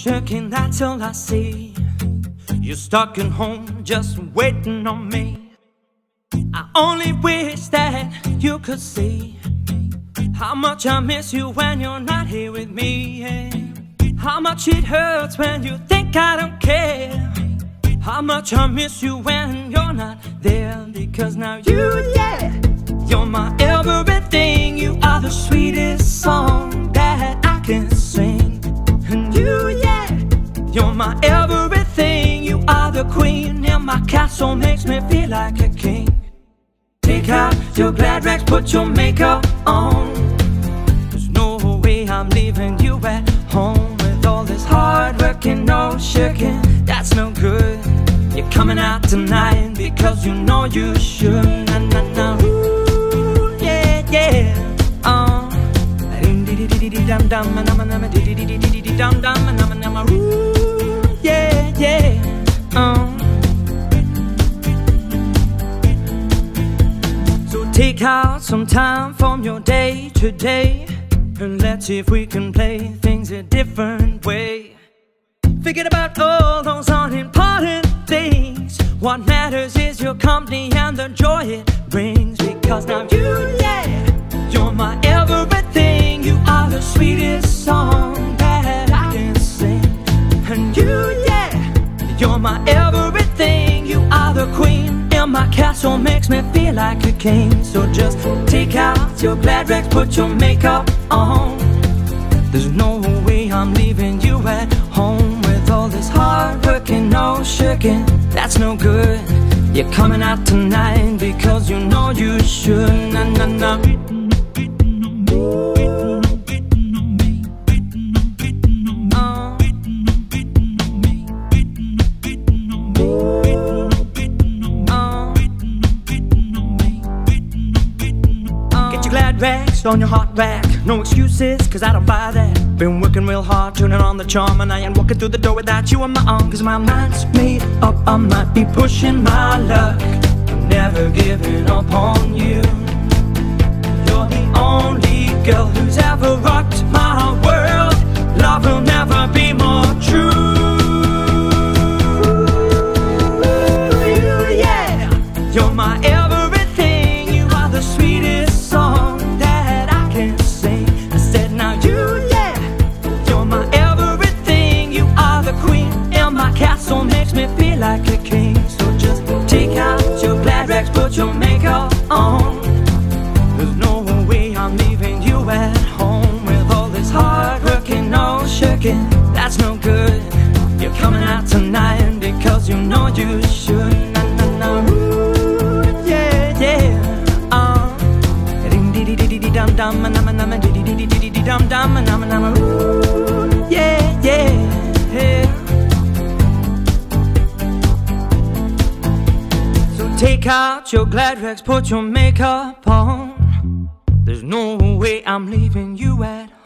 shaking, that's all I see. You're stuck at home, just waiting on me. I only wish that you could see how much I miss you when you're not here with me. How much it hurts when you think I don't care. How much I miss you when you're not there. Because now you, yeah, you're my everything. You are the sweetest The queen, and my castle makes me feel like a king. Take out your glad rags, put your makeup on. There's no way I'm leaving you at home with all this hard work and no shirking. That's no good. You're coming out tonight because you know you should. Na na na. Ooh, yeah, yeah. Uh. Dum dum dum dum dum dum dum dum dum. Ooh, yeah, out some time from your day today and let's see if we can play things a different way. Forget about all those unimportant things. What matters is your company and the joy it brings. Because now you, yeah, you're my everything. You are the sweetest song that I can sing. And you, yeah, you're my everything. My makes me feel like a king. So just take out your glad rags, put your makeup on. There's no way I'm leaving you at home with all this hard working, no shirking. That's no good. You're coming out tonight because you know you should. Rags on your hot rack. No excuses, cause I don't buy that. Been working real hard, turning on the charm, and I ain't walking through the door without you on my arm. Cause my mind's made up, I might be pushing my luck. Never giving up on on. There's no way I'm leaving you at home with all this hard working, no shirking. That's no good. You're coming out tonight because you know you should. Take out your glad rags, put your makeup on. There's no way I'm leaving you at